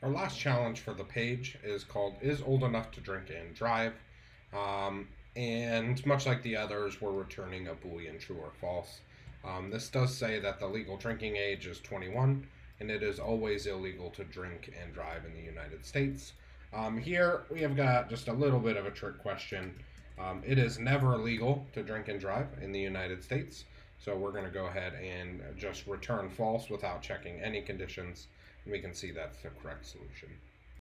Our last challenge for the page is called Is Old Enough to Drink and Drive. Um, and much like the others, we're returning a Boolean true or false. Um, this does say that the legal drinking age is 21, and it is always illegal to drink and drive in the United States. Um, here we have got just a little bit of a trick question. Um, it is never illegal to drink and drive in the United States, so we're going to go ahead and just return false without checking any conditions, and we can see that's the correct solution.